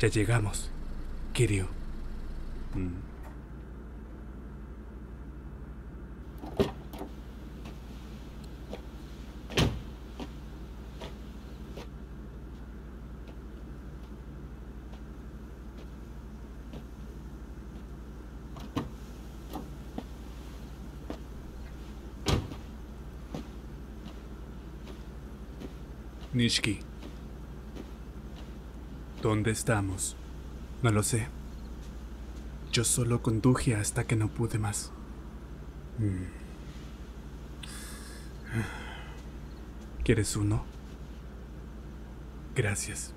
Ya llegamos, Kiryu. Mm. ¿Dónde estamos? No lo sé. Yo solo conduje hasta que no pude más. Mm. ¿Quieres uno? Gracias.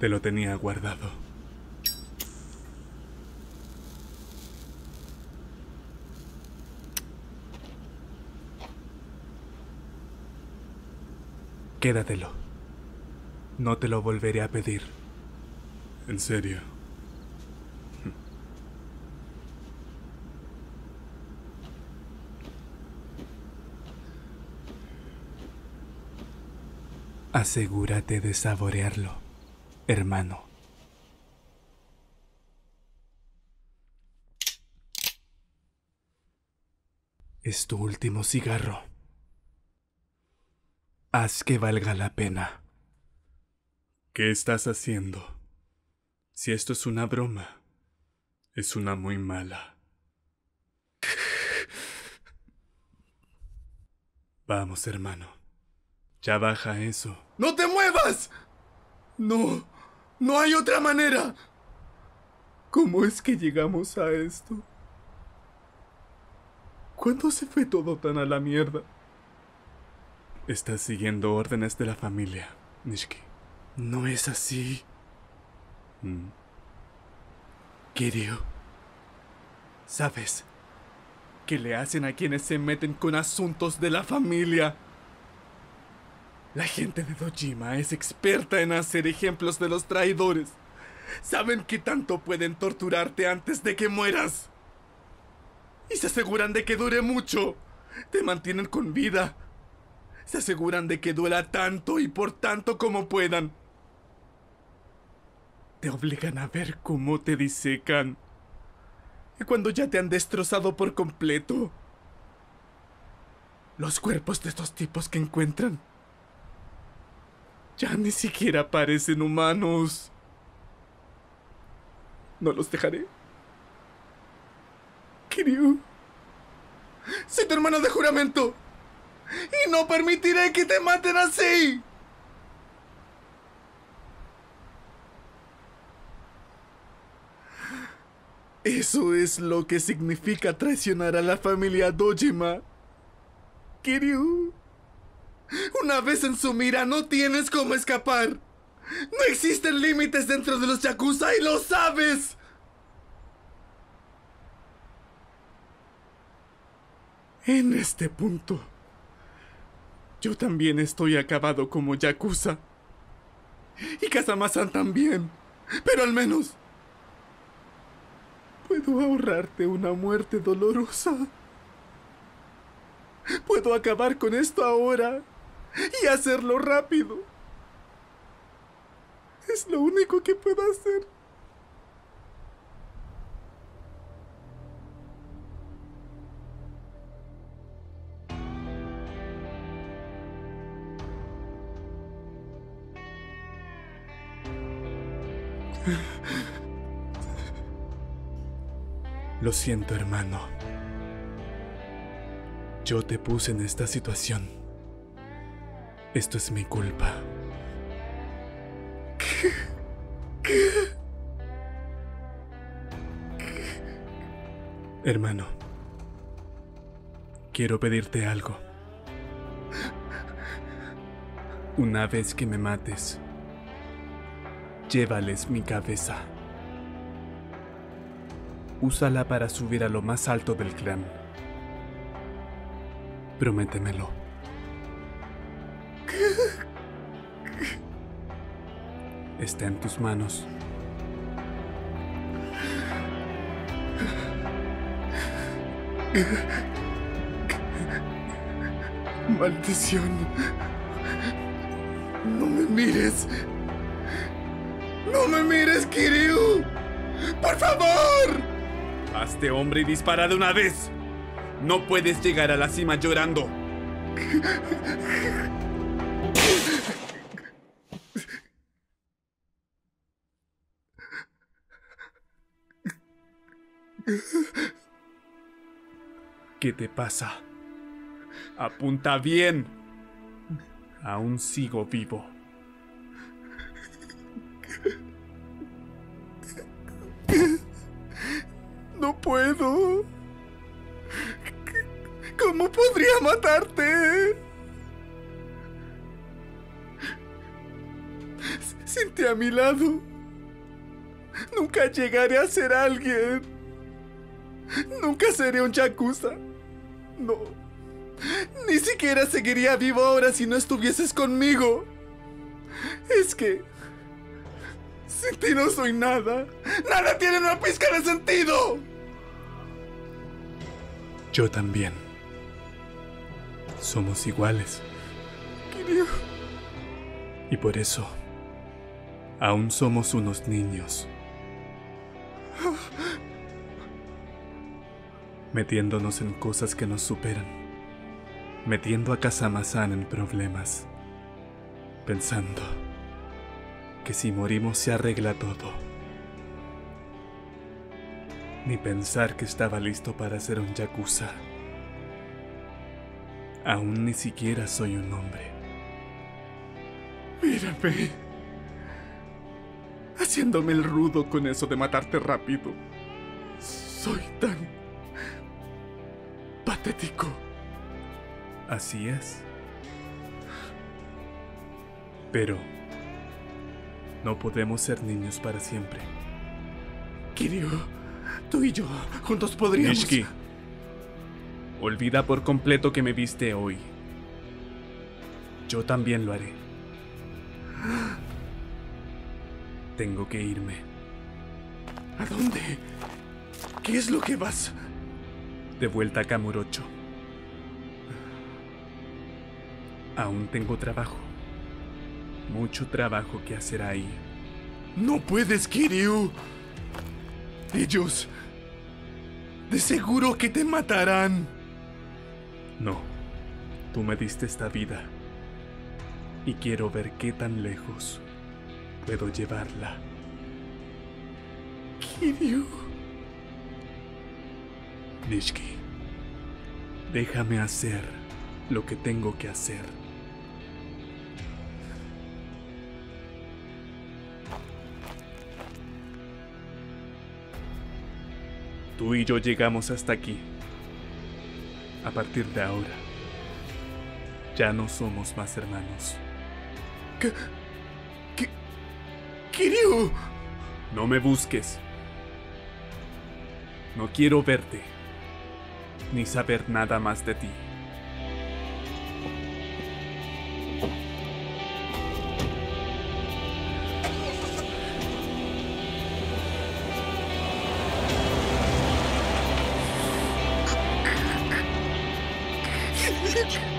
Te lo tenía guardado. Quédatelo. No te lo volveré a pedir. ¿En serio? Asegúrate de saborearlo, hermano. Es tu último cigarro. Haz que valga la pena. ¿Qué estás haciendo? Si esto es una broma, es una muy mala. Vamos, hermano. Ya baja eso. ¡No te muevas! No, no hay otra manera. ¿Cómo es que llegamos a esto? ¿Cuándo se fue todo tan a la mierda? Estás siguiendo órdenes de la familia, Nishiki. No es así. Mm. ¿Sabes? ¿Qué le hacen a quienes se meten con asuntos de la familia? La gente de Dojima es experta en hacer ejemplos de los traidores. Saben que tanto pueden torturarte antes de que mueras. Y se aseguran de que dure mucho. Te mantienen con vida. Se aseguran de que duela tanto y por tanto como puedan. Te obligan a ver cómo te disecan. Y cuando ya te han destrozado por completo. Los cuerpos de estos tipos que encuentran ya ni siquiera parecen humanos. No los dejaré. Kiryu. Soy tu hermano de juramento. Y no permitiré que te maten así. Eso es lo que significa traicionar a la familia Dojima. Kiryu. Una vez en su mira no tienes cómo escapar. No existen límites dentro de los Yakuza y lo sabes. En este punto, yo también estoy acabado como Yakuza. Y Kazama-san también. Pero al menos puedo ahorrarte una muerte dolorosa. Puedo acabar con esto ahora y hacerlo rápido. Es lo único que puedo hacer. Lo siento, hermano. Yo te puse en esta situación. Esto es mi culpa. Hermano, quiero pedirte algo. Una vez que me mates, llévales mi cabeza. Úsala para subir a lo más alto del clan. Prométemelo. Está en tus manos. Maldición. No me mires. No me mires, Kiryu. Por favor. Hazte hombre y dispara de una vez. No puedes llegar a la cima llorando. ¿Qué te pasa? Apunta bien. Aún sigo vivo. ¿Cómo podría matarte? Sin a mi lado, nunca llegaré a ser alguien. Nunca seré un yakuza. No. Ni siquiera seguiría vivo ahora si no estuvieses conmigo. Es que... Sin ti no soy nada. Nada tiene una pizca de sentido. Yo también. Somos iguales. Kiryu. Y por eso, aún somos unos niños. Metiéndonos en cosas que nos superan. Metiendo a Kazama-san en problemas. Pensando que si morimos se arregla todo. Ni pensar que estaba listo para ser un yakuza. Aún ni siquiera soy un hombre. Mírame. Haciéndome el rudo con eso de matarte rápido. Soy tan... patético. Así es. Pero... No podemos ser niños para siempre. Kiryu, tú y yo juntos podríamos... Nishiki. Olvida por completo que me viste hoy. Yo también lo haré. Tengo que irme. ¿A dónde? ¿Qué es lo que vas? De vuelta a Kamurocho. Aún tengo trabajo. Mucho trabajo que hacer ahí. No puedes, Kiryu. Ellos... De seguro que te matarán. No. Tú me diste esta vida. Y quiero ver qué tan lejos puedo llevarla. Kiryu. Nishiki. Déjame hacer lo que tengo que hacer. Tú y yo llegamos hasta aquí. A partir de ahora, ya no somos más hermanos. ¿Qué? ¿Qué? Kiryu. No me busques. No quiero verte, ni saber nada más de ti. magic.